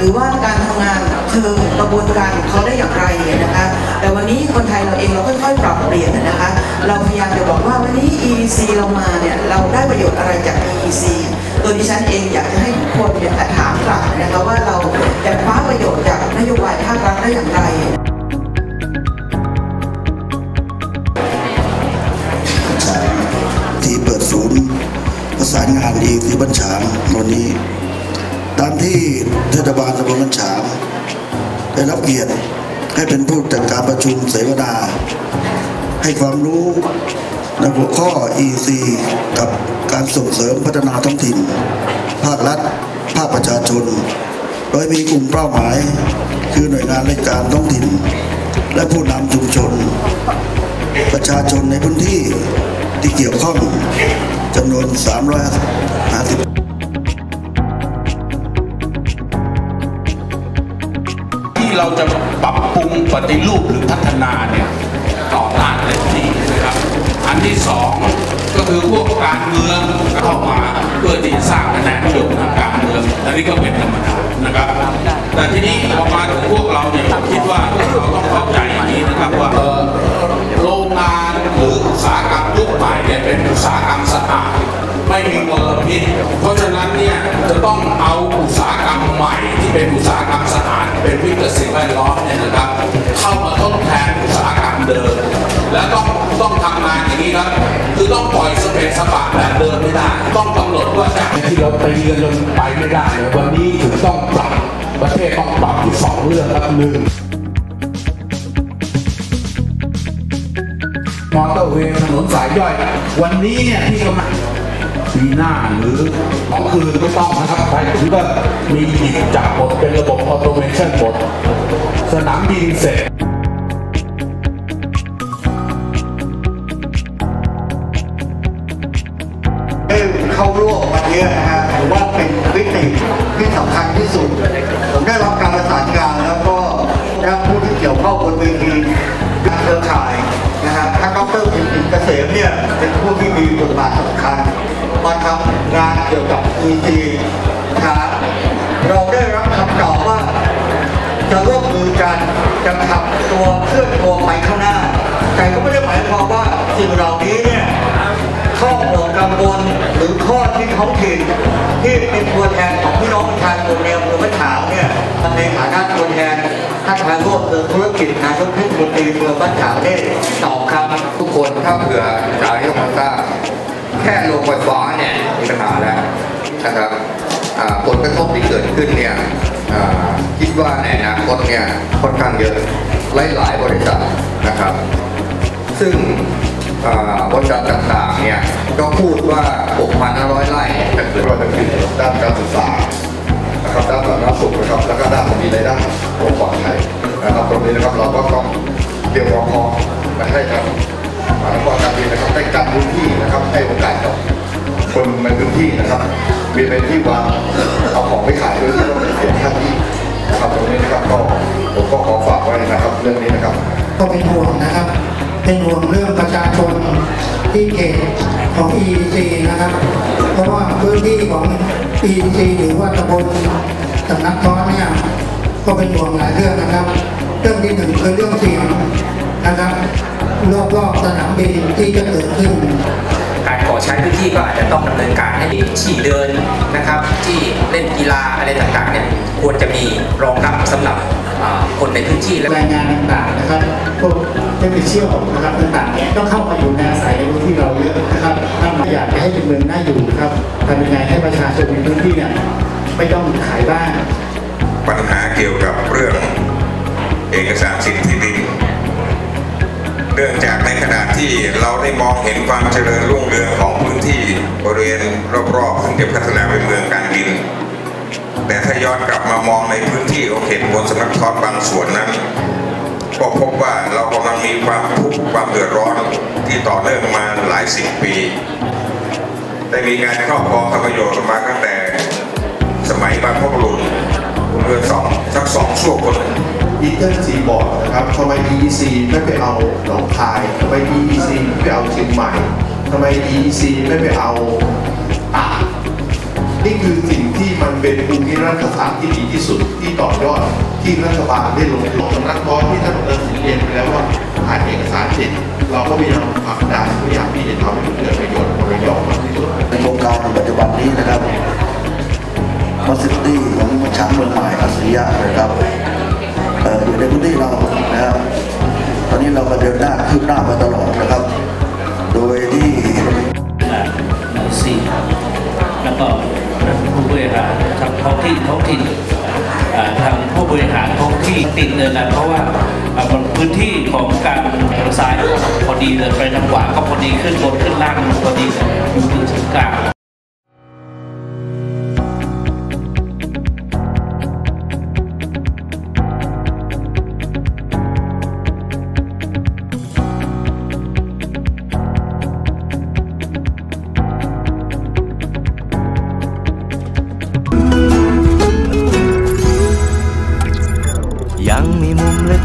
หรือว่าการทำงานเชิงกระบวนการของเขาได้อย่างไรเนี่ยนะคะ แต่วันนี้คนไทยเราเองเราค่อยๆปรับเปลี่ยนนะคะ เราพยายามจะบอกว่าวันนี้ EEC เรามาเนี่ยเราได้ประโยชน์อะไรจาก EEC ตัวดิฉันเองอยากจะให้ทุกคนเนี่ยถามกลับนะคะว่าเราจะคว้าประโยชน์จากนโยบายภาครัฐได้อย่างไรที่เปิดศูนย์ประสานงานดีที่บัญชางวันนี้ ตามที่เทศบาลตำบลบัญชางได้รับเกียรติให้เป็นผู้จัดการประชุมเสวนา ให้ความรู้ในหัวข้อ EC กับการส่งเสริมพัฒนาท้องถิ่น ภาครัฐ ภาคประชาชน โดยมีกลุ่มเป้าหมาย คือหน่วยงานราชการท้องถิ่น และผู้นำชุมชน ประชาชนในพื้นที่ที่เกี่ยวข้องจำนวน 350 เราจะปรับปรุงปฏิรูปหรือพัฒนาเนี่ยต่อต้านเต็มที่นะครับ อันที่สองก็คือพวกการเมืองเข้ามาเพื่อที่จะสร้างคะแนนนิยมทางการเมืองอันนี้ก็เป็นธรรมดานะครับ แต่ทีนี้พอมาถึงพวกเราเนี่ย สามสะอาดเป็นวิกฤตสิ่งแวดล้อมเนี่ยนะครับ เข้ามาทดแทนอุตสาหกรรมเดิม และต้องต้องทำงานอย่างนี้ครับ คือต้องปล่อยสเปซสปะแบบเดิมไม่ได้ ต้องกำหนดว่าจะที่เราตีกันจนไปไม่ได้เนี่ยวันนี้ถึงต้องปรับประเทศต้องปรับอยู่สองเรื่องครับหนึ่งมอเตอร์เวย์ถนนสายย่อย วันนี้เนี่ยที่กำลังปีหน้าหรือสองคืนไม่ต้องนะครับไปถึงก็มีหยิบจับ ชันหมดสนามบินเสร็จเข้าร่วมวันนี้นะฮะถือว่าเป็นวิกฤตที่สำคัญที่สุด ผมได้รับการประสานงานแล้วก็ได้ผู้ที่เกี่ยวข้องบนเวทีการเครือข่ายนะฮะท่านดรพิมพ์เกษมเนี่ยเป็นผู้ที่มีบทบาทสำคัญมาทำงานเกี่ยวกับ EC นะครับเราได้รับคำตอบว่า จะร่วมมือกันจะขับตัวเคลื่อนตัวไปข้างหน้า แต่ก็ไม่ได้หมายความว่าสิ่งเหล่านี้เนี่ยข้อห่วงกังวลหรือข้อที่ท้องถิ่นที่เป็นตัวแทนของพี่น้องประชาชนในอำเภอบ้านฉางเนี่ยในฐานะตัวแทนท่านประธานร่วมเมือธุรกิจนายกเทศมนตรีเมืองบ้านฉางได้ตอบครับทุกคนถ้าเผื่อจายกมาทราบแค่ลงไฟฟ้าเนี่ยมีปัญหาแล้วนะครับผลกระทบที่เกิดขึ้นเนี่ย คิดว่าในอนาคตเนี่ยค่อนข้างเยอะหลายๆบริษัทนะครับ ซึ่งบริษัทต่างๆเนี่ยก็พูดว่า 6,500 ไร่จะเกิดก็จะขึ้นด้านการศึกษานะครับด้านสาธารณสุขนะครับแล้วก็ด้านมีรายได้ความปลอดภัยนะครับตรงนี้นะครับเราก็ต้องเตรียมความพร้อมมาให้ทางมหานครการบินนะครับได้จัดพื้นที่นะครับให้โอกาสกับคนในพื้นที่นะครับมีเป็นที่วางเอาของไปขายโดยที่ต้องเสียค่าที่ นะครับตรงนี้นะครับก็ผมก็ขอฝากไว้นะครับเรื่องนี้นะครับ ก็เป็นห่วงนะครับ เป็นห่วงเรื่องประชาชนที่เขตของ EEC นะครับ เพราะว่าพื้นที่ของ EEC หรือว่าตำบลสำนักท้อนเนี่ยก็เป็นห่วงหลายเรื่องนะครับ เรื่องที่หนึ่งคือเรื่องเสียงนะครับรอบๆสนามบินที่จะเกิดขึ้น การก่อใช้พื้นที่ก็อาจจะต้องดำเนินการ ให้ที่เดินนะครับ ที่เล่นกีฬาอะไรต่างๆเนี่ยควรจะมีรองรับสำหรับอ่าคนในพื้นที่และแรงงานต่างๆนะครับพวกเทคนิคเชี่ยวนะครับต่างๆเนี่ยต้องเข้ามาอยู่ในอาศัยในพื้นที่เราเยอะนะครับถ้าอยากจะให้เป็นเมืองน่าอยู่นะครับทำยังไงให้ประชาชนในพื้นที่เนี่ยไม่ต้องขายบ้านปัญหาเกี่ยวกับเรื่องเอกสารสิทธิดินเนื่องจากในขณะ ที่เราได้มองเห็นความเจริญรุ่งเรืองของพื้นที่บริเวณรอบๆซึ่งจะพัฒนาเป็นเมืองการบิน แต่ถ้าย้อนกลับมามองในพื้นที่ของเขตบนสำนักทอดบางส่วนนั้น ก็พบว่าเรากำลังมีความทุกข์ความเดือดร้อนที่ต่อเนื่องมาหลายสิบปี ได้มีการครอบครองทำประโยชน์มาตั้งแต่สมัยบรรพบุรุษเมื่อสองสักสองชั่วคน อีเทิลซีบอร์ดนะครับทำไม EEC ไม่ไปเอาหนองคายทำไม EEC ไม่ไปเอาเชียงใหม่ทำไม EEC ไม่ไปเอาอะนี่คือสิ่งที่มันเป็นภูมิรัฐศาสตร์ที่ดีที่สุดที่ต่อยอดที่รัฐบาลได้ลงทุนนักท้อนที่ท่านดรสินเรียนไปแล้วว่าผ่านเอกสารเสร็จเราก็พยายามผลักดันพยายามที่จะทำให้มันเกิดประโยชน์คนระโยองมากที่สุดในโครงการปัจจุบันนี้นะครับมัสซิตี้ของช้างเมืองใหม่อัศริยะนะครับ ที่เรานะครับตอนนี้เราก็เดินหน้าคืบหน้ามาตลอดนะครับ โดยที่หน่แล้วก็ผู้บริหารทางท้องที่ท้องถิ่นทางผู้บริหารท้องที่ติดเลยนะเพราะว่าบนพื้นที่ของการทางซ้ายพอดีเลยไปทางขวาก็พอดีขึ้นบนขึ้นล่างพอดีอยู่ถึงกลาง